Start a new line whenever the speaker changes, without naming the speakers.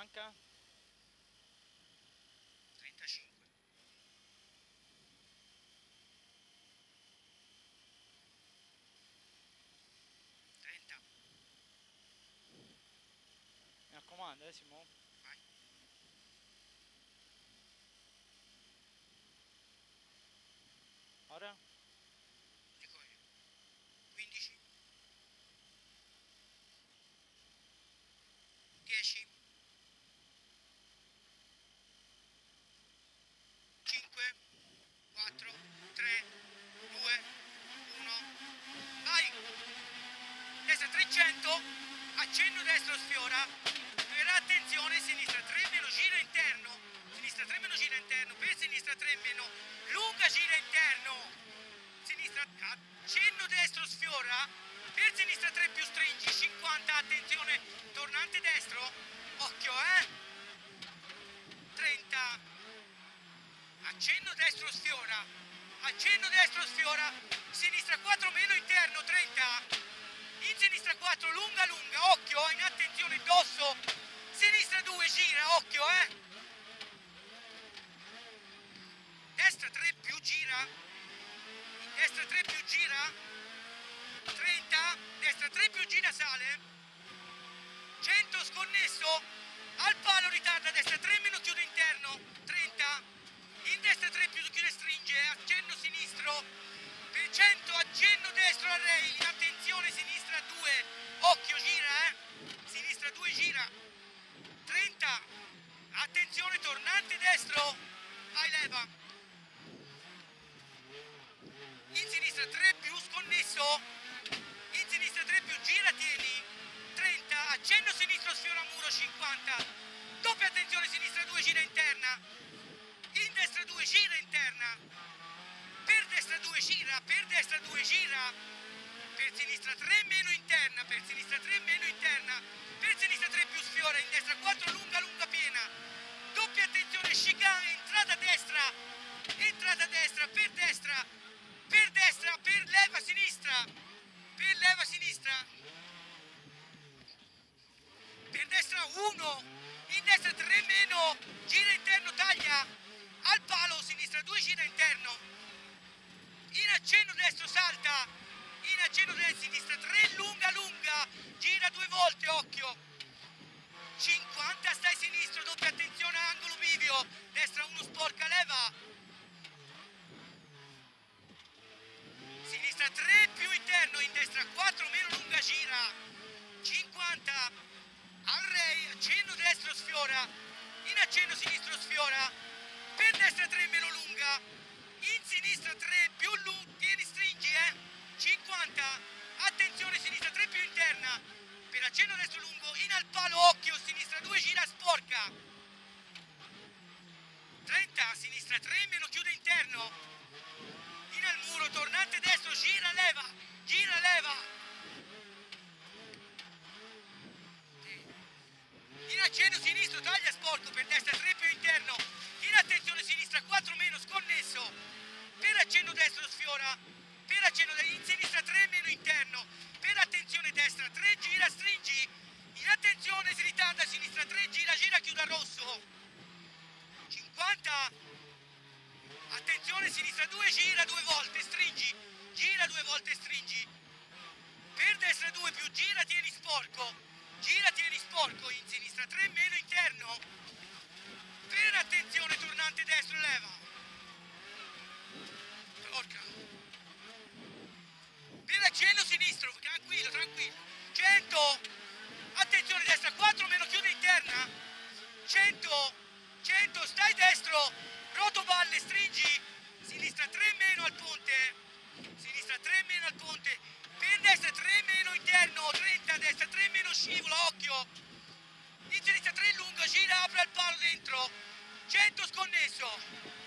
manca?
35. Trenta.
Mi raccomando, eh Simo.
Vai.
Ora?
Dico io. 15. 10. 5. 4. 3. 2. 1. Vai! Destra 300. Accenno destro sfiora. Per attenzione sinistra 3 meno gira interno. Sinistra 3 meno gira interno. Per sinistra 3 meno. Destra 3 più gira. 30 destra 3 più gira sale. 100 sconnesso. Al palo ritarda destra 3 meno chiude interno. 30 in destra 3 più chiude stringe. Accenno sinistro. Per 100 accenno destro a Rei in attenzione sinistra 2 occhio gira eh. Sinistra 2 gira. 30 attenzione tornante destro. Vai leva in sinistra 3 più sconnesso in sinistra 3 più gira tieni. 30 accenno sinistro sfiora muro 50 doppia attenzione sinistra 2 gira interna. In destra 2 gira interna. Per destra 2 gira per destra 2 gira. Per sinistra 3 meno interna per sinistra 3 meno interna. Per sinistra 3 più sfiora in destra 4 lunga lunga 1, in destra 3 meno, gira interno, taglia, al palo sinistra 2 gira interno, in accenno destro salta, in accenno destro sinistra 3 lunga lunga, gira due volte, occhio, sfiora in accenno sinistro sfiora per destra 3 meno lunga in destra 3 meno scivola occhio. In sinistra 3 lungo gira apre al palo dentro. 100 sconnesso